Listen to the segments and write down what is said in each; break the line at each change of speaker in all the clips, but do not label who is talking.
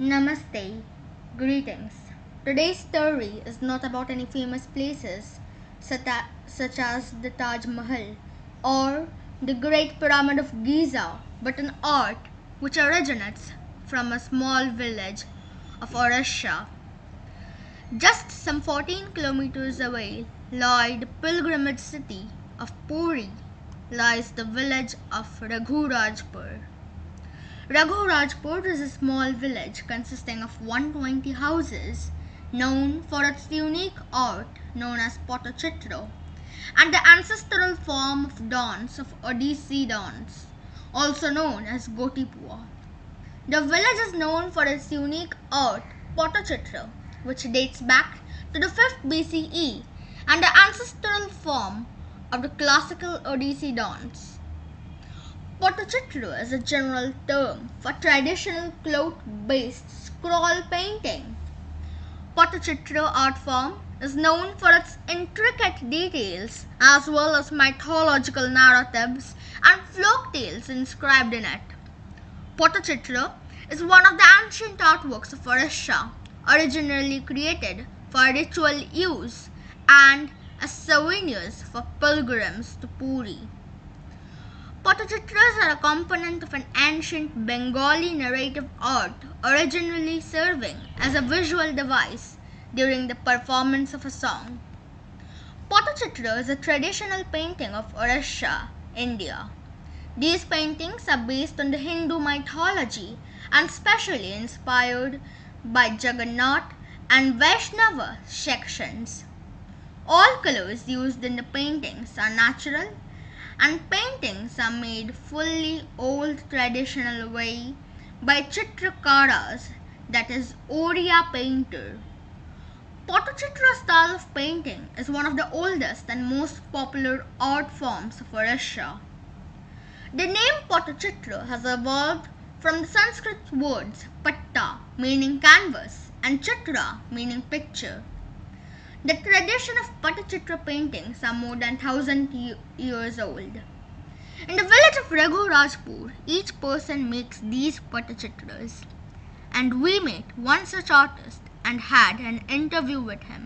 Namaste. Greetings. Today's story is not about any famous places such as the Taj Mahal or the Great Pyramid of Giza, but an art which originates from a small village of Orissa. Just some 14 kilometers away lie the pilgrimage city of Puri, lies the village of Raghurajpur. Raghurajpur is a small village consisting of 120 houses known for its unique art known as Potachitra and the ancestral form of dance of Odissi dance, also known as Gotipua. The village is known for its unique art Potachitra, which dates back to the 5th BCE and the ancestral form of the classical Odissi dance. Potachitra is a general term for traditional cloth based scroll painting. Potachitra art form is known for its intricate details as well as mythological narratives and folk tales inscribed in it. Potachitra is one of the ancient artworks of Orissa, originally created for ritual use and as souvenirs for pilgrims to Puri. Potachitras are a component of an ancient Bengali narrative art originally serving as a visual device during the performance of a song. Potachitra is a traditional painting of Orissa, India. These paintings are based on the Hindu mythology and specially inspired by Jagannath and Vaishnava sections. All colors used in the paintings are natural and paintings are made fully old traditional way by chitrakaras that is Oriya painter. Potachitra style of painting is one of the oldest and most popular art forms of Orissa. The name Potachitra has evolved from the Sanskrit words patta meaning canvas and chitra meaning picture. The tradition of Patachitra paintings are more than 1000 years old. In the village of Raghurajpur, each person makes these Patachitras. And we met one such artist and had an interview with him.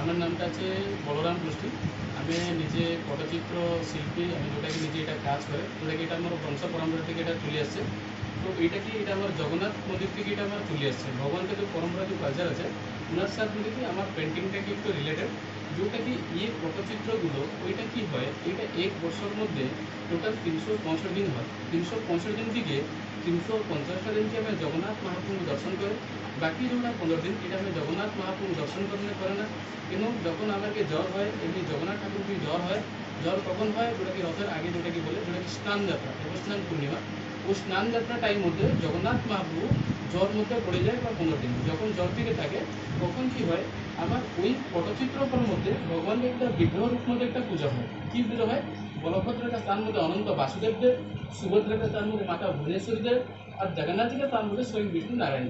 আমার নামটা আছে বলরাম গোষ্ঠী আমি নিজে পটচিত্র শিল্পী আমি যেটাকে নিজে এটা কাজ করে যেটাকে এটা আমার বংশ পরম্পরা থেকে এটা চলে আসছে তো এটা কি এটা আমার জগন্নাথ মন্দির থেকে এটা আমার চলে আসছে? ভগবানকে যে পরম্পরা যে বাজার আছে। ওনার সাথে কি আমার পেন্টিংটাকে একটু রিলেটেড যেটা কি এই পটচিত্রগুলো, ওইটা কি হয়? এটা এক বছর মধ্যে টোটাল তিনশো পঁয়ষট্টি দিন হয়। তিনশো পঁয়ষট্টি দিন থেকে তিনশো পঞ্চাশটা দিনকে আমি জগন্নাথ মহাপ্রভু দর্শন করে? বাকি যেটা পনেরো দিন, এটা আমি জগন্নাথ মহাপ্রভু দর্শন করলে করে না। এবং যখন আমাকে জ্বর হয়, এমনি জগন্নাথ ঠাকুরকে জ্বর হয়, জ্বর কখন হয়? যেটাকে রথের আগে যেটাকে বলে? যেটাকে স্নান যাত্রা স্নান পূর্ণিমা। ও স্নান যাত্রা টাইম মধ্যে জগন্নাথ মহাপ্রভু জল মধ্যে পড়ে যায় বা কোনো দিন। যখন জল থেকে থাকে, তখন কি হয়, আমার ওই পটচিত্রকর মধ্যে ভগবানের একটা বিগ্রহ রূপ মধ্যে একটা পূজা হয়। কি পুজো হয়? বলভদ্রের স্থান মধ্যে অনন্ত বাসুদেবদের, সুভদ্রের স্থান মধ্যে মাতা ভুবনেশ্বরীদের, আর জগন্নাথজিকে স্থান মধ্যে স্বয়ং বিষ্ণু নারায়ণ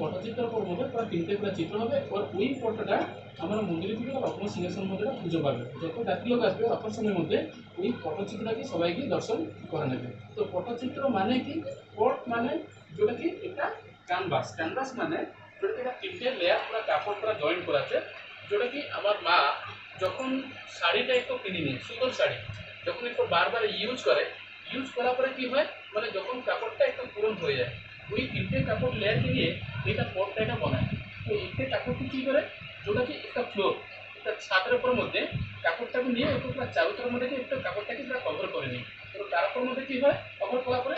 পটচিত্রের পর মধ্যে পুরো তিনটে পুরো চিত্র হবে আর ওই ফটোটা আমার মন্দিরে থেকে রত্ন সিংহাসন মধ্যে পুজো পাবে। যত জাতি লোক আসবে সময়ের মধ্যে ওই পটচিত্রটাকে সবাইকে দর্শন করে নেবে। তো পটচিত্র মানে কি? পট মানে যেটা কি? একটা ক্যানভাস ক্যানভাস মানে যেটা কি? একটা তিনটে লেয়ার পুরো কাপড় পুরো জয়েন্ট করা আছে। যেটা কি? আমার মা যখন শাড়িটা একটু কিনে নিয়ে সুন্দর শাড়ি, যখন একটু বারবার ইউজ করে ইউজ করার পরে কি হয়? মানে যখন কাপড়টা একটু পূরণ হয়ে যায় ওই তিনটে কাপড় লেয়ারকে নিয়ে এটা পটটা এটা বানায়। তো এইটা কাপড়কে কী করে? যেটা কি একটা ফ্লোর একটা ছাদের উপর মধ্যে কাপড়টাকে নিয়ে একটু পুরো চারুতার মধ্যে একটু কাপড়টাকে পুরো কভার করে নিই তো তার উপর মধ্যে কী হয়? কভার করার পরে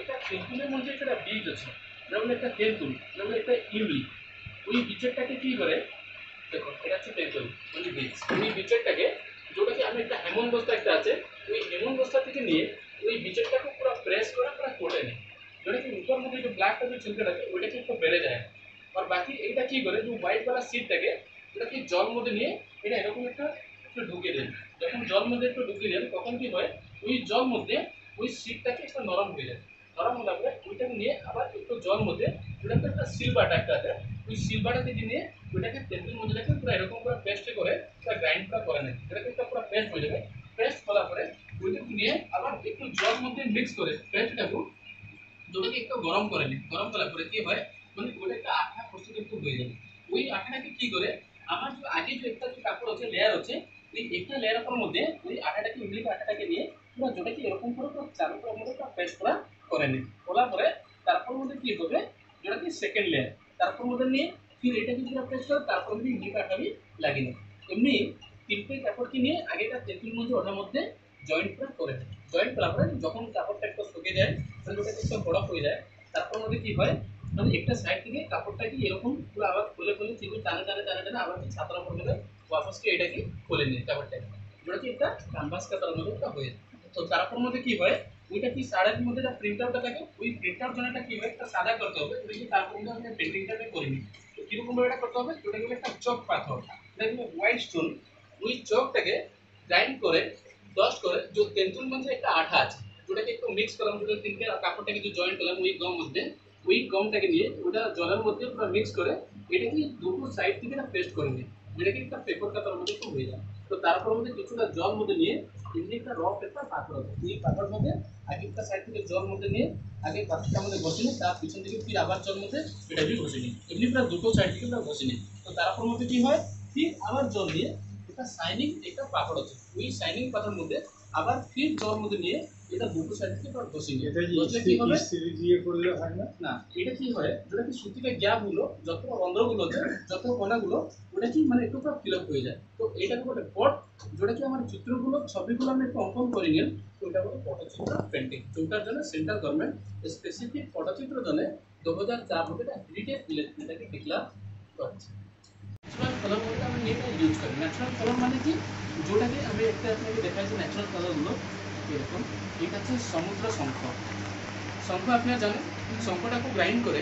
এটা তেঁতুলের মধ্যে একটা বীজ আছে, যেমন একটা তেঁতুল, যেমন একটা ইউলি। ওই বীজেরটাকে কী করে? দেখো এটা হচ্ছে তেঁতুল মানে বীজ। ওই বীজেরটাকে, যেটাকে আমি একটা হেমন বস্তা একটা আছে, ওই হেমন বস্তা থেকে নিয়ে ওই বীজেরটাকে পুরো প্রেস করে পুরো কোটে নিই। মধ্যে যে টাইপের থাকে ওইটাকে একটু বেড়ে যায়। আর বাকি এইটা কি করে? যে হোয়াইট কালার সিট থাকে এটা কি জল মধ্যে নিয়ে এটা এরকম একটা একটু ঢুকে দেন। যখন জল মধ্যে একটু ঢুকে দেন, তখন কি হয়? ওই জল মধ্যে ওই সিটটাকে একটু নরম হয়ে যায়। নরম হলে পরে ওইটাকে নিয়ে আবার একটু জল মধ্যে ওটাকে একটা সিলভার একটা আছে। ওই সিলভারটা থেকে নিয়ে ওইটাকে তেঁতুল মধ্যে রেখে পুরো এরকম করে পেস্ট করে পুরো গ্রাইন্ড করা করে নেয় এটাকে একটা পুরো পেস্ট হয়ে যাবে। পেস্ট করার পরে ওইটাকে নিয়ে আবার একটু জল মধ্যে মিক্স করে পেস্টটাকে যেটাকে একটু গরম করে নিই। গরম করার পরে কি হয়? মানে ওটা একটা আঠা প্রস্তুত একটু হয়ে যাবে। ওই আঠাটাকে কি করে? আমার যে আগে যে একটা যে কাপড় আছে লেয়ার আছে, ওই একটা লেয়ারের মধ্যে ওই আঠাটাকে ইমলি আঠাটাকে নিয়ে পুরো যেটাকে এরকম করে পুরো চারু করে মধ্যে পুরো পেস্ট করা করে নিই। করার পরে তারপর মধ্যে কি হবে? যেটা কি সেকেন্ড লেয়ার তারপর মধ্যে নিয়ে ফির এটাকে পুরো পেস্ট করে, তারপর মধ্যে ইমলি আঠাবি লাগিয়ে নিই। এমনি তিনটে কাপড়কে নিয়ে আগে একটা তেঁতুল মধ্যে ওটার জয়েন্ট করে করে নিই জয়েন্ট করার পরে যখন কাপড়টা একটু শুকে যায় মানে ওটা একটু বড় হয়ে যায়, তারপর মধ্যে কি হয়? মানে একটা সাইড থেকে কাপড়টাকে এরকম পুরো আবার খুলে খুলে চিবুক টানে টানে টানে টানে আবার কি ছাতার উপর গেলে ওয়াপসকে এটাকে খুলে নিয়ে কাপড়টাকে। যেটা কি একটা ক্যানভাস কাতার মধ্যে একটা হয়ে যায়। তো তারপর মধ্যে কি হয়? ওইটা কি শাড়ির মধ্যে একটা প্রিন্ট আউটটা থাকে, ওই প্রিন্ট আউট জন্য কি হয়? একটা সাদা করতে হবে। ওই তারপর মধ্যে আমি পেন্টিংটাকে করিনি তো কীরকম এটা করতে হবে? ওটা গেলে একটা চক পাথর। কিন্তু হোয়াইট স্টোন ওই চকটাকে গ্রাইন্ড করে ডস্ট করে যে তেঁতুল মধ্যে একটা আঠা আছে, ওটাকে একটু মিক্স করলাম দুটো তিনটে কাপড়টাকে যে জয়েন্ট করলাম ওই গম মধ্যে, ওই গমটাকে নিয়ে ওটা জলের মধ্যে পুরো মিক্স করে এটাকে দুটো সাইড থেকে একটা পেস্ট করে নিই যেটাকে একটা পেপার কাতার মধ্যে একটু হয়ে যায়। তো তারপর মধ্যে কিছুটা জল মধ্যে নিয়ে এমনি একটা র পেপার পাথর আছে এই পাথর মধ্যে আগে একটা সাইড থেকে জল মধ্যে নিয়ে আগে পাথরটা মধ্যে ঘষে নিই তার পিছন থেকে ফির আবার জল মধ্যে এটা ঘষে নিই এমনি প্রায় দুটো সাইড থেকে আমরা ঘষে নিই তো তারপর মধ্যে কি হয়? ফির আবার জল দিয়ে একটা শাইনিং একটা পাথর আছে। ওই শাইনিং পাথর মধ্যে আবার ফির জল মধ্যে নিয়ে এটা দুটো সাইড থেকে আবার ঘষে নিই
এটা কি
হবে?
দিয়ে করলে হয় না?
না এটা কি হয়? যেটা কি সুতিতে গ্যাপগুলো যত রন্ধ্রগুলো আছে যত কণাগুলো ওটা কি মানে একটু ফিল আপ হয়ে যায়। তো এইটাকে বলে পট যেটা কি আমার চিত্রগুলো ছবিগুলো আমি একটু অঙ্কন করে নিন তো এটা বলে পটচিত্র পেন্টিং যোটার জন্য সেন্ট্রাল গভর্নমেন্ট স্পেসিফিক পটচিত্র জন্য দু হাজার চার মধ্যে এটা রিটেল এটাকে ডিক্লার করছে। ন্যাচারাল কালার বলতে আমি এটা ইউজ করি। ন্যাচারাল কালার মানে কি? যেটাকে আমি একটা আপনাকে দেখাচ্ছি ন্যাচারাল কালারগুলো এরকম। এটা হচ্ছে সমুদ্র শঙ্খ। শঙ্খ আপনারা জানেন শঙ্খটাকে গ্রাইন্ড করে,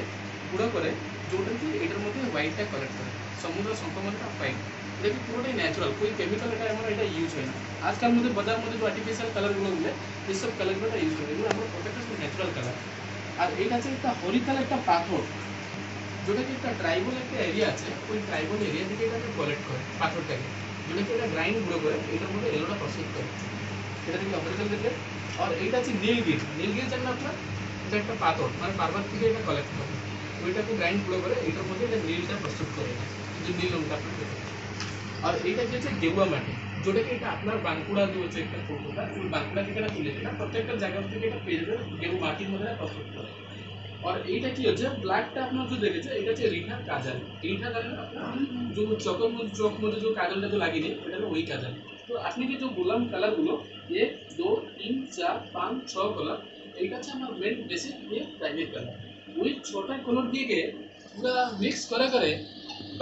গুঁড়ো করে যেটা কি এটার মধ্যে হোয়াইটটা কালেক্ট করে। সমুদ্র শঙ্খ মানে হোয়াইট এটা কি পুরোটাই ন্যাচারাল কোই কেমিক্যাল এটা আমার এটা ইউজ হয় না। আজকাল মধ্যে বাজার মধ্যে যে আর্টিফিশিয়াল কালারগুলো মিলে এইসব কালারগুলো ইউজ করে এগুলো আমরা প্রত্যেকটা ন্যাচারাল কালার আর এইটা হচ্ছে একটা হরিতাল একটা পাথর। যেটা কি একটা ট্রাইবাল একটা এরিয়া আছে, ওই ট্রাইবাল এরিয়া থেকে এটাকে কালেক্ট করে পাথরটাকে। যেটা কি এটা গ্রাইন্ড গুঁড়ো করে, এটার মধ্যে এলোটা প্রস্তুত করে। এটা থেকে অপরিচাল থেকে আর এইটা হচ্ছে নীলগির নীলগির জানেন আপনার, এটা একটা পাথর। মানে পার্বত থেকে এটা কালেক্ট করে। ওইটাকে গ্রাইন্ড গুঁড়ো করে, এটার মধ্যে এটা নীলটা প্রস্তুত করে যে নীল রঙটা আপনার। আর এইটা কি হচ্ছে গেরুয়া মাটি। যেটাকে এটা আপনার বাঁকুড়া যে হচ্ছে একটা ফটোটা ওই বাঁকুড়া থেকে এটা তুলে এটা প্রত্যেকটা জায়গা থেকে এটা পেয়ে যাবে গেরু মাটির মধ্যে প্রস্তুত করে। আর এইটা কি হচ্ছে ব্ল্যাকটা আপনার যে দেখেছে এটা হচ্ছে রিঠার কাজাল রিঠা কাজাল আপনার যে মধ্যে চোখ মধ্যে যে কাজলটা তো লাগিয়ে দেয় এটা ওই কাজাল তো আপনি কি যে বললাম কালারগুলো এক দু, তিন, চার, পাঁচ, ছ কালার, এইটা হচ্ছে আমার মেন বেসিক ইয়ে প্রাইভেট কালার ওই ছটা কালার দিয়ে পুরো মিক্স করে করে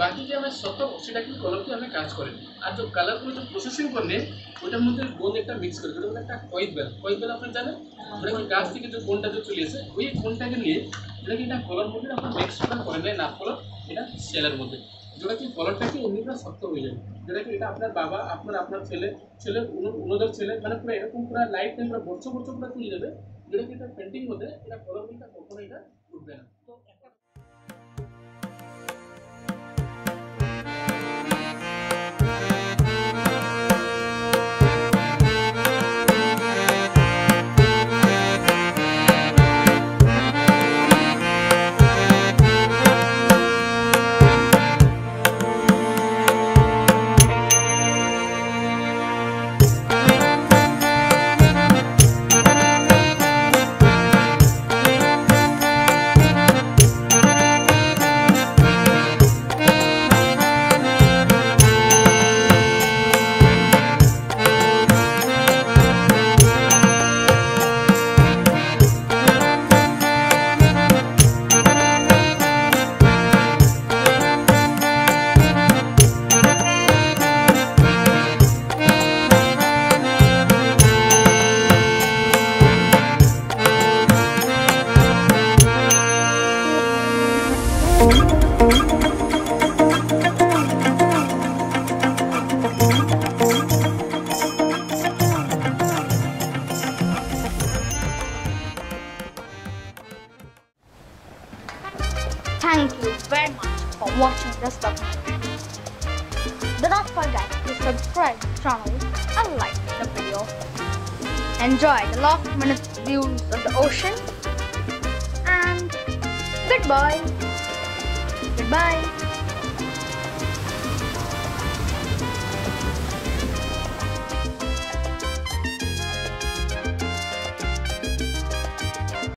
বাকি যে আমরা আমার সব সেটাকে কলমকে আমি কাজ করি আর যে কালারগুলো যে প্রসেসিং করলে ওটার মধ্যে গোল একটা মিক্স করে, ওটা একটা কয়েক বেল কয়েক বেল আপনি জানেন? ওটা গাছ থেকে যে কোনটা যে চলে এসে ওই কোনটাকে নিয়ে এটাকে এটা কলার মধ্যে আপনার মিক্স করে করে নেয় না কলার এটা সেলের মধ্যে। যেটা কি কলারটাকে এমনিটা শক্ত হয়ে যাবে যেটা কি এটা আপনার বাবা, আপনার আপনার ছেলে ছেলে উনোদের ছেলে মানে পুরো এরকম পুরো লাইফ টাইম পুরো বছর বছর পুরো তুলে যাবে, যেটা কি এটা পেন্টিং মধ্যে, এটা কলার মধ্যে কখনো এটা উঠবে না।
enjoy the last minute views of the ocean and goodbye. Goodbye.